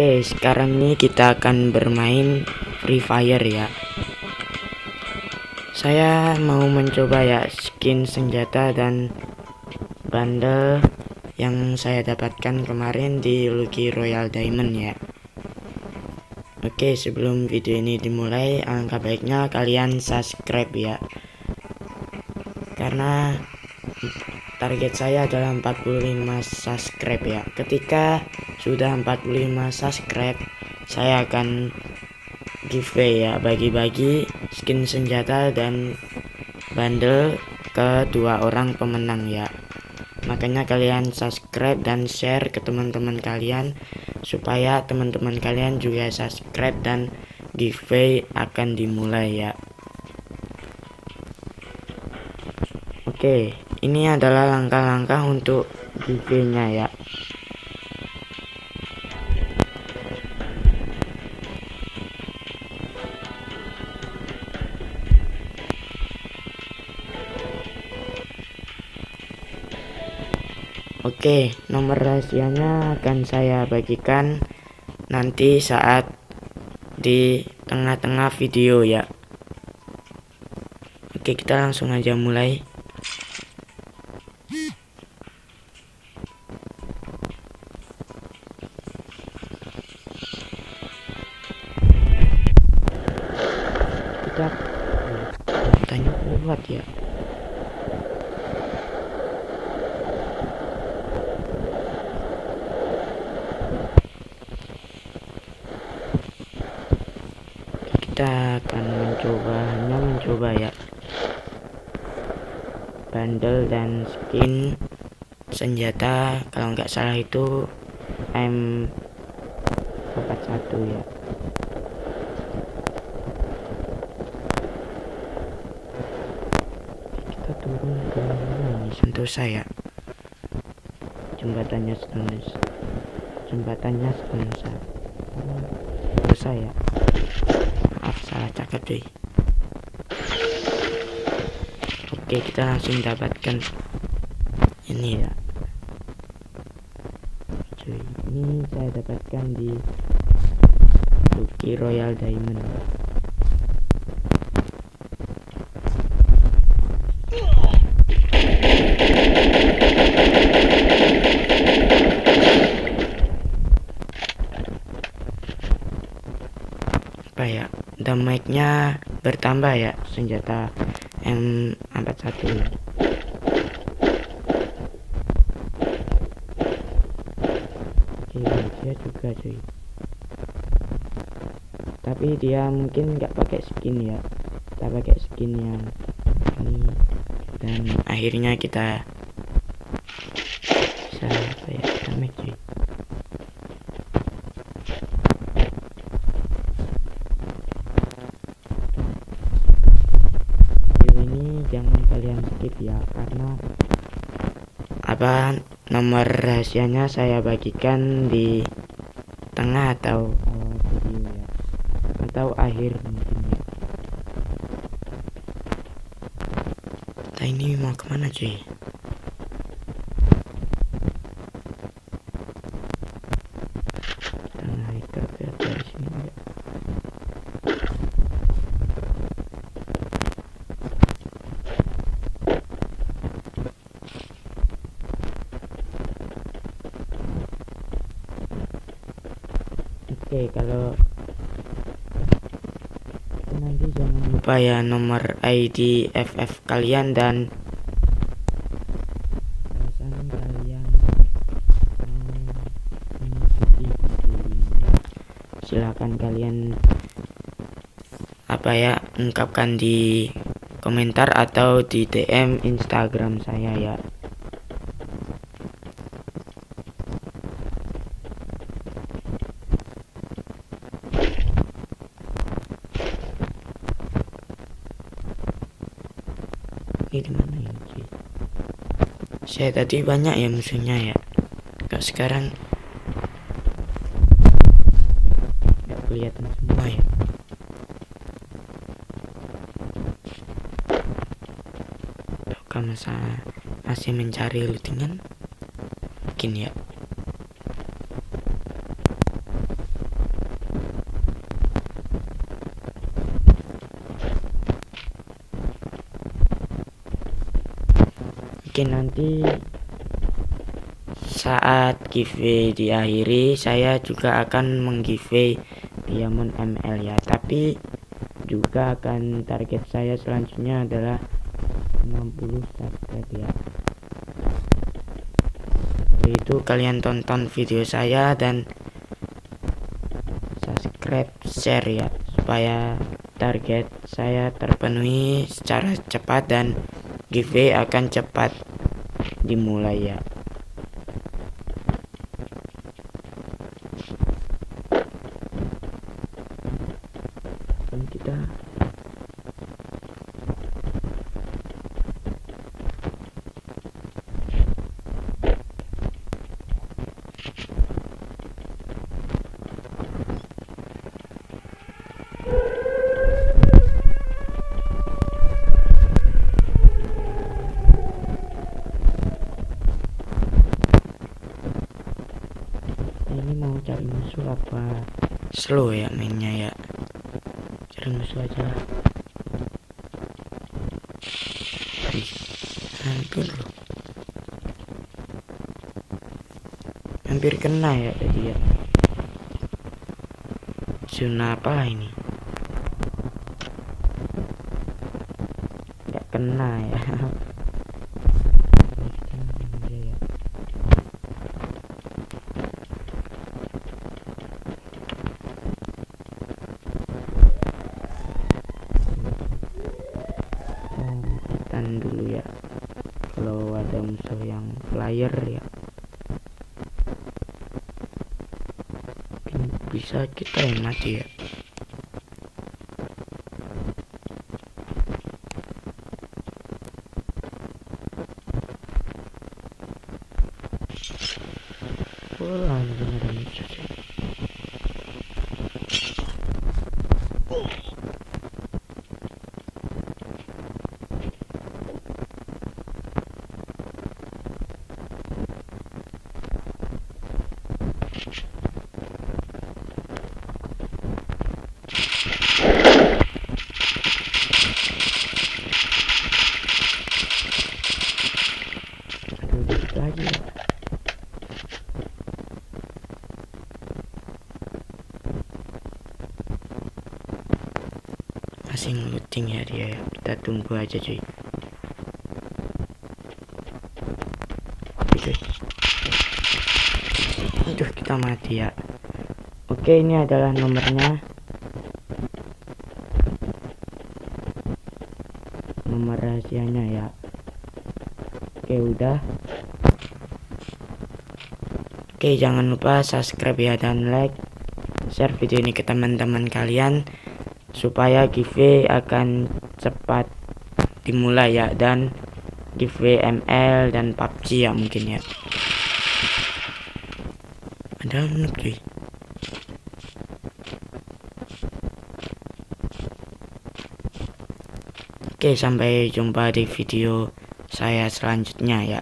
Oke, sekarang ini kita akan bermain Free Fire ya. Saya mau mencoba ya skin senjata dan bundle yang saya dapatkan kemarin di Lucky Royal Diamond ya. Oke, sebelum video ini dimulai, alangkah baiknya kalian subscribe ya. Karena target saya adalah 45 subscribe ya. Ketika sudah 45 subscribe saya akan giveaway ya. Bagi-bagi skin senjata dan bundle ke dua orang pemenang ya. Makanya kalian subscribe dan share ke teman-teman kalian supaya teman-teman kalian juga subscribe dan giveaway akan dimulai ya. Oke ini adalah langkah-langkah untuk giveaway-nya ya Oke, nomor rahasianya akan saya bagikan nanti saat di tengah-tengah video ya. Oke, kita langsung aja mulai. Kita tanya kuat ya. Kita akan mencoba hanya mencoba ya. Bundle dan skin senjata. Kalau nggak salah itu M41 ya. Kita turun ke ini? Sentosa ya? Jembatannya Sentosa. Jembatannya Sentosa. Sentosa ya maaf salah cakap deh oke kita langsung dapatkan ini ya. Cuy ini saya dapatkan di Lucky Royal Diamond apa ya damage-nya bertambah ya senjata M41 Oke, dia juga cuy. Tapi dia mungkin nggak pakai skin ya. Kita pakai skin yang ini. Dan akhirnya kita bisa apa ya damage cuy video ini jangan skip ya karena apa nomor rahasianya saya bagikan di tengah atau awal video ya atau akhir mungkin ya? Kita ini mau ke mana cuy kita naik ke atas dari sini ya Oke, kalau nanti jangan lupa ya nomor ID FF kalian dan alasan kalian. Silakan kalian apa ya ungkapkan di komentar atau di DM Instagram saya ya. Ini di mana ya saya tadi banyak ya musuhnya ya. Kok sekarang nggak kelihatan semua ya. Apakah masa masih mencari lootingan? Mungkin ya oke nanti saat giveaway diakhiri saya juga akan menggiveaway diamond ml ya. Tapi juga akan target saya selanjutnya adalah 60 subscribe ya. Jadi itu kalian tonton video saya dan subscribe share ya supaya target saya terpenuhi secara cepat dan giveaway akan cepat dimulai ya dan kita ini mau cari musuh apa? Slow ya mainnya ya. Cari musuh aja lah hampir loh. Hampir kena ya tadi ya. Zona apa ini? Nggak kena ya. Kita dulu ya. Kalau ada musuh yang player ya. Mungkin bisa kita yang mati ya. Wah, ini ada musuh sih. Aduh, dikit lagi ya. Masih ngeluting ya dia. Kita tunggu aja cuy. Cuy. Aduh kita mati ya. Oke ini adalah nomornya. Nomor rahasianya ya. Oke udah. Oke jangan lupa subscribe ya dan like share video ini ke teman-teman kalian supaya giveaway akan cepat dimulai ya dan giveaway ML dan PUBG ya mungkin ya. Ada Oke sampai jumpa di video saya selanjutnya ya